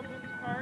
Children's Park